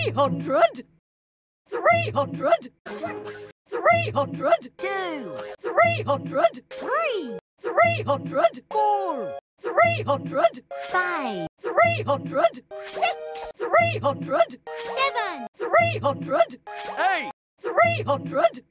Three hundred. Three hundred. Three hundred. two, Three hundred. three, Three hundred. four, Three hundred. five, Three hundred. six, Three hundred. seven, Three hundred. Eight. Three hundred.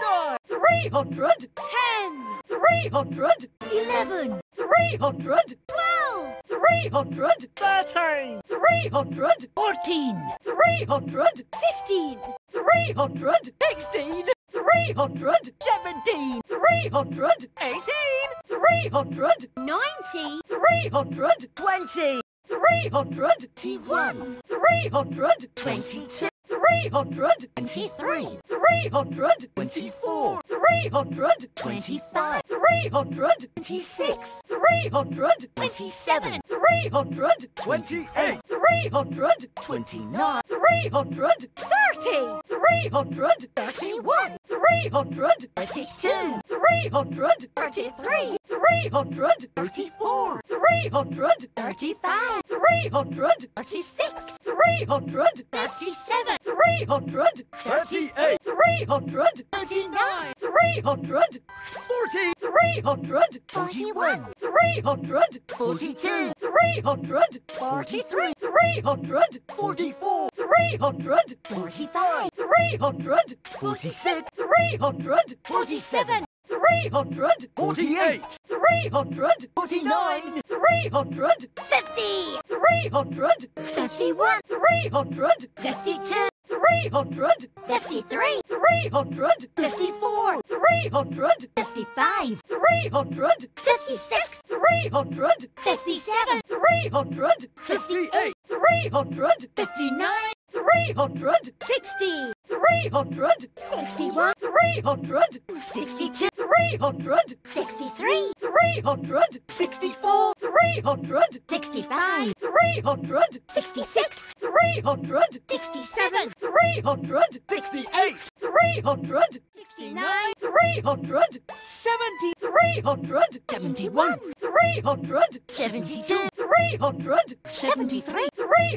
Nine. Three hundred. ten, Three hundred. eleven, Three hundred. twelve, Three hundred. Thirteen. Three hundred. fourteen, Three hundred. fifteen, Three hundred. sixteen, Three hundred. seventeen, Three hundred. eighteen, Three hundred. ninety, Three hundred. twenty, Three hundred. twenty-one, Three hundred. twenty-two, Three hundred. twenty-three, Three hundred. twenty-four, Three hundred. twenty-five, Three hundred. twenty-six, Three hundred. twenty-seven, Three hundred. Twenty-eight. Three hundred. twenty-nine, Three hundred. thirty, Three hundred. thirty-one, Three hundred. thirty-two, Three hundred. thirty-three, Three hundred. thirty-four, Three hundred. thirty-five, Three hundred. thirty-six, Three hundred. thirty-seven, Three hundred. Thirty-eight. Three hundred. thirty-nine, Three hundred. Forty. Three hundred. forty-one, Three hundred. forty-two, Three hundred. forty-three, Forty-four. Three hundred. forty-five, Three hundred. forty-six, Three hundred. forty-seven, Three hundred. Forty-eight. Three hundred. forty-nine, Three hundred. fifty, Three hundred. fifty-one, Three hundred. fifty-two, Three hundred. fifty-three, Three hundred. fifty-four, Three hundred. fifty-five, Three hundred. fifty-six, Three hundred. fifty-seven, Three hundred. Fifty-eight. Three hundred. fifty-nine, Three hundred. sixty, Three hundred. sixty-one, Three hundred. sixty-two, Three hundred. sixty-three, Three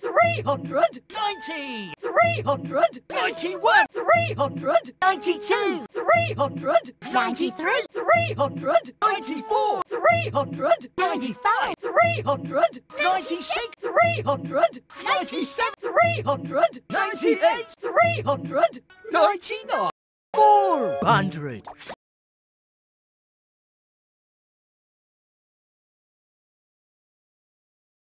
390! 391! 392! 393! 394! 395! 396! 397! 398! 399! 400!